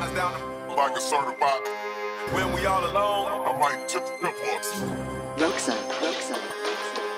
like a certified. When we all alone, I might tip tip us. Roqsa, Roqsa.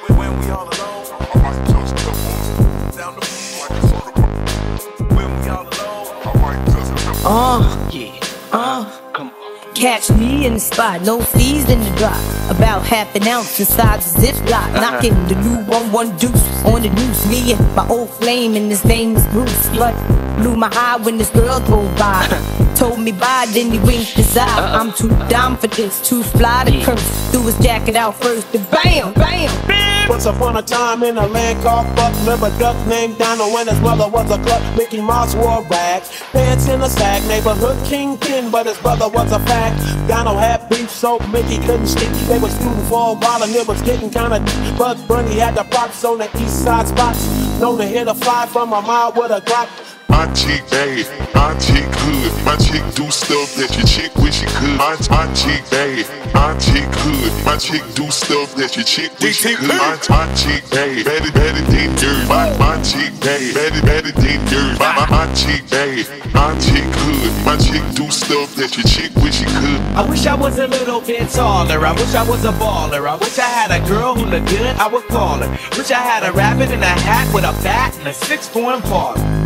When, when we all alone, I might just tip us. Down the like a certified. When we all alone, I might just tip us. Uh, Yeah, uh. come on. Catch me in the spot, no fees in the drop. About half an ounce inside the Ziploc. Knocking the new one one deuce on the noose. Me and my old flame, and his name is Bruce. Blood blew my high when this girl drove by. Told me bye, then he winked his eye. I'm too dumb for this, too fly to curse. Threw his jacket out first, and bam, bam. Once upon a time in a land called Fuck, live a duck named Donald when his mother was a clerk. Mickey Mouse wore rags, pants in a sack, neighborhood kingpin, but his brother was a fact. Donald had beef, so Mickey couldn't stick. They was feuding for a while and it was getting kinda deep. Bugs Bunny had the props on the east side spots, known to hit a fly from a mile with a Glock. My chick bad, my chick good. My chick do stuff that your chick wish she could. My, my chick bad, my chick good. My chick do stuff that your chick wish she could. My, my chick bad, better, better than yours. My, my chick bad, better, better than yours. My, my, my chick bad, my chick good. My chick do stuff that your chick wish she could. I wish I was a little bit taller. I wish I was a baller. I wish I had a girl who looked good. I would call her. Wish I had a rabbit in a hat with a bat and a six form parlor.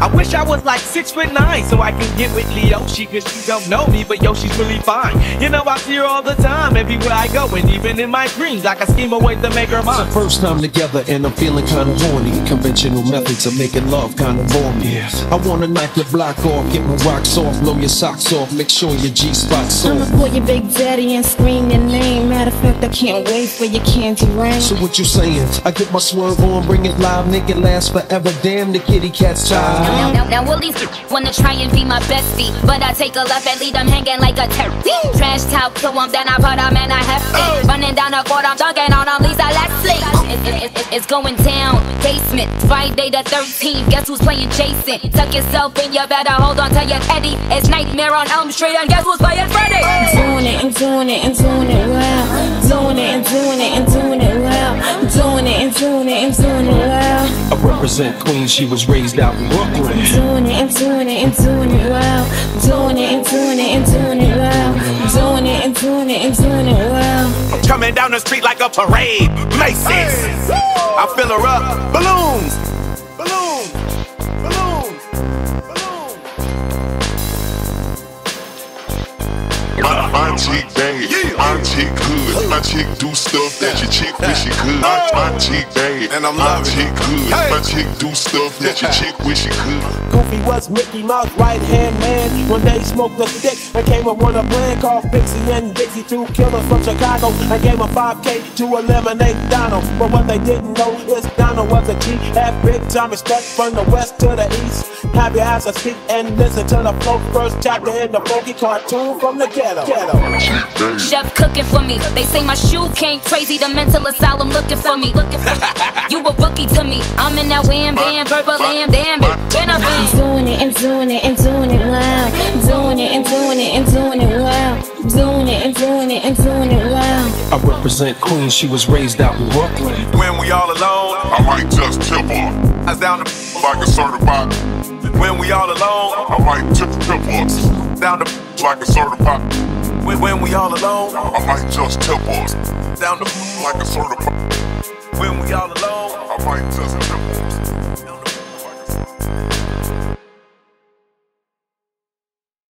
I wish I was like six foot nine so I could get with Leoshi cause she don't know me but yo she's really fine. You know I see her all the time everywhere I go and even in my dreams I can scheme a way to make her It's the mine. first time together and I'm feeling kinda horny. Conventional methods of making love kinda bore me. I wanna knock your block off, get my rocks off, blow your socks off, make sure your G spot's I'ma off. call your big daddy and scream your name. Matter of fact, I can't wait for your candy rain. So what you saying? I get my swerve on, bring it live, nigga last forever. Damn the kitty cat's tired. Now, now, now Willie's wanna try and be my bestie, but I take a left and leave them hanging like a turkey. Trash talk to him, then I put him in a hefty. Oh. Running down the court, I'm dunking on him, Lisa Leslie. It, it, it, it's going down, basement, Friday the 13th. Guess who's playing Jason? Tuck yourself in, you better hold on to your teddy. It's Nightmare on Elm Street, and guess who's playing Freddy? Doing it and doing it and doing it well. Doing it and doing it and doing it well. Doing it and doing it and doing it well. I represent Queens, she was raised out in Brooklyn. Doing it and doing it and doing it well. Doing it and doing it and doing it well. Doing it and doing it and doing it well. Coming down the street like a parade. Macy's. I fill her up. Balloons. Balloons. Balloons. Balloons. My, my chick bad, my chick good. My chick do stuff that your chick wish she could. My, my chick bad, And I'm my loving chick good. Hey. My chick do stuff that your chick wish she could. Goofy was Mickey Mouse right hand man. One day he smoked a stick and came up with a plan called Pixie and Dixie, two killers from Chicago. And gave him 5K to eliminate Donald. But what they didn't know is Donald was a G. Had big time respect from the west to the east. Have your ass a seat and listen to the flow. First chapter in the funky cartoon from the ghetto. ghetto. Chef cooking for me. They say my shoe came crazy. The mental asylum looking for me. Looking for me. You a rookie to me. I'm in that wham bam, purple lamb, damn it. When I been. Doing it and doing it and doing it well. Doing it and doing it and doing it well. Doing it and doing it and doing it well. I represent Queens, she was raised out in Brooklyn. When we all alone, I might just tip her. Us down the Like a certified. when we all alone. I might tip tip us. Down the Like a certified. When, when we all alone. I might just tip us. Down the Like a certified. when we all alone. I might just tip us.